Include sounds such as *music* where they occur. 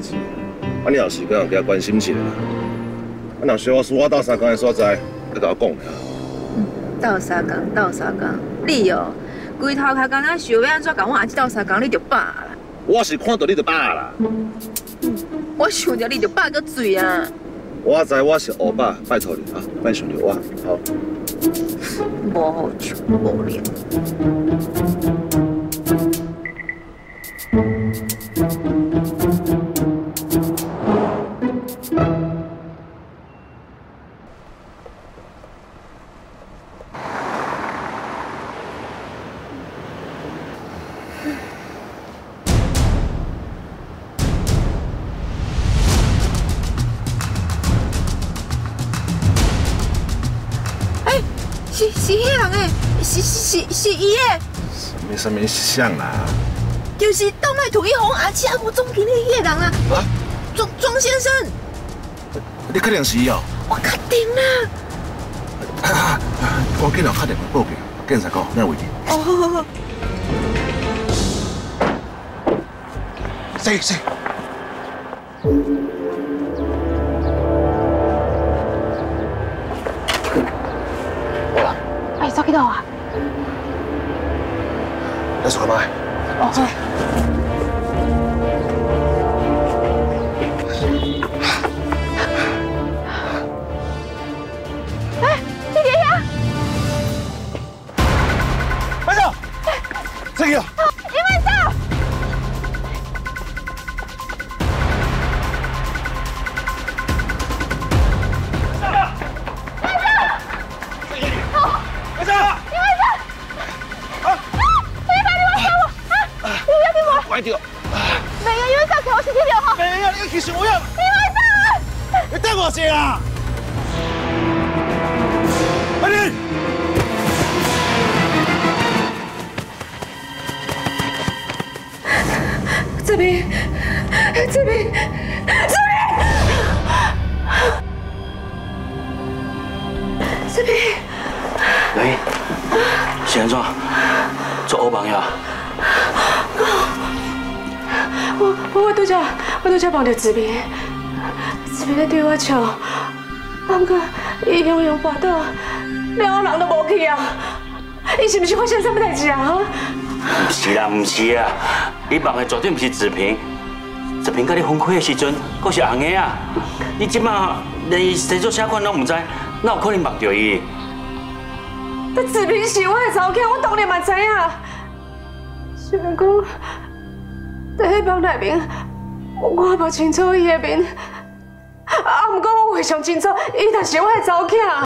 志，啊，你有时间给他关心一下。啊，若需要需我到三工的所在，再甲我讲下。斗三工，斗三工，你哦，规头壳干那想要安怎甲我阿姊斗三工，你就罢啦。我是看到你就罢啦。我想着你就罢个嘴啊。我知我是恶霸，拜托你啊，别想着我，好。无好笑，无聊。是是迄人诶，是是是是伊诶。什么什么像啦？就是倒卖土一红阿七阿婆总经理迄个人啊。啊？庄庄先生。你肯定是伊哦。我确定啦。啊 *laughs* 我紧要打电话报警，警察局哪位置？哦好好好。谁谁？走去倒啊？来坐麦。哦。哎，你爷爷？慢走。这个。快点！没有，因为上桥是天条哈。没有，你其实我要。你快走！你等我先啊！快点！这边，这边，这边，这边。喂，是安怎？做欧朋友？我我拄则我拄则碰到志明，志明在对我笑，不过伊永远跋倒，了后人都无去啊！伊是不是发生什么代志啊？不是啦，不是啦，你梦的绝对不是志平，志平跟你分开的时阵，阁是红的啊！你即马连伊生做啥款拢唔知，哪有可能梦到伊？这志平是我的查囝，我当然嘛知影。虽然讲。在迄包内面，我无清楚伊的面，啊，不过我非常清楚，伊就是我的查囝。